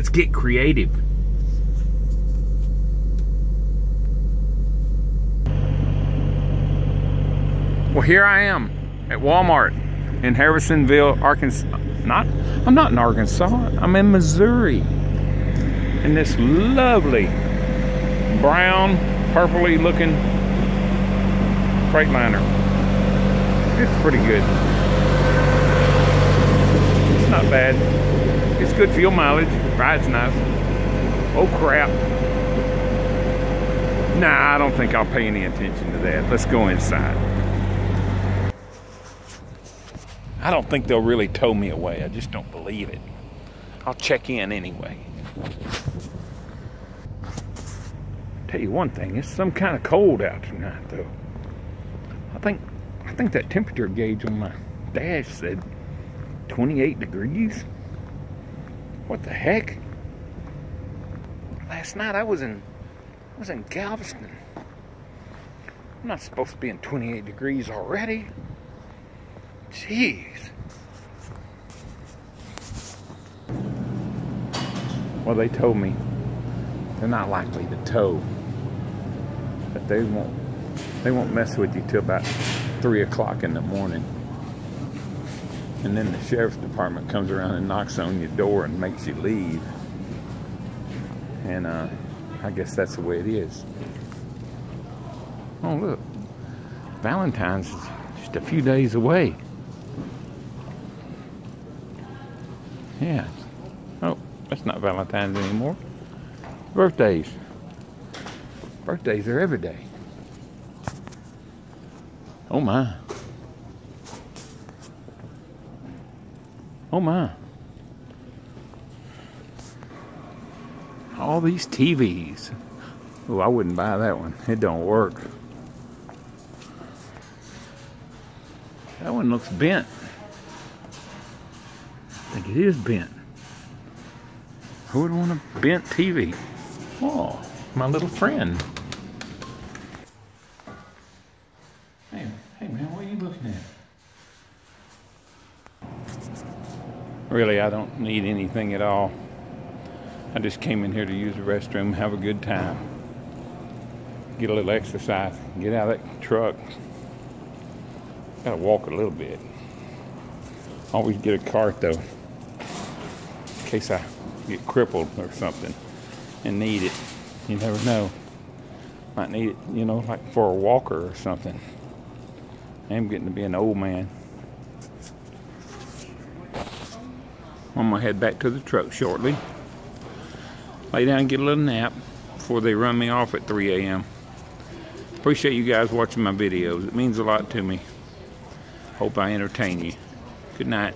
Let's get creative. Well, here I am at Walmart in Harrisonville, Arkansas. Not, I'm not in Arkansas. I'm in Missouri. In this lovely brown, purpley looking Freightliner. It's pretty good. It's not bad. Good fuel mileage. Rides nice. Oh crap. Nah, I don't think I'll pay any attention to that. Let's go inside. I don't think they'll really tow me away. I just don't believe it. I'll check in anyway. Tell you one thing, it's some kind of cold out tonight though. I think I think that temperature gauge on my dash said 28 degrees. What the heck? Last night I was in I was in Galveston. I'm not supposed to be in 28 degrees already. Jeez. Well, they told me they're not likely to tow. But they won't they won't mess with you till about three o'clock in the morning. And then the sheriff's department comes around and knocks on your door and makes you leave. And uh, I guess that's the way it is. Oh look. Valentine's is just a few days away. Yeah. Oh, that's not Valentine's anymore. Birthdays. Birthdays are every day. Oh my. Oh my. All these TVs. Oh, I wouldn't buy that one. It don't work. That one looks bent. I think it is bent. Who would want a bent TV? Oh, my little friend. Really, I don't need anything at all. I just came in here to use the restroom, have a good time. Get a little exercise, get out of that truck. Gotta walk a little bit. Always get a cart though, in case I get crippled or something and need it. You never know. Might need it, you know, like for a walker or something. I am getting to be an old man. I'm gonna head back to the truck shortly. Lay down and get a little nap before they run me off at 3 a.m. Appreciate you guys watching my videos. It means a lot to me. Hope I entertain you. Good night.